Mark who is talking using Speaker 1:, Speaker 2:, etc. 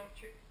Speaker 1: electric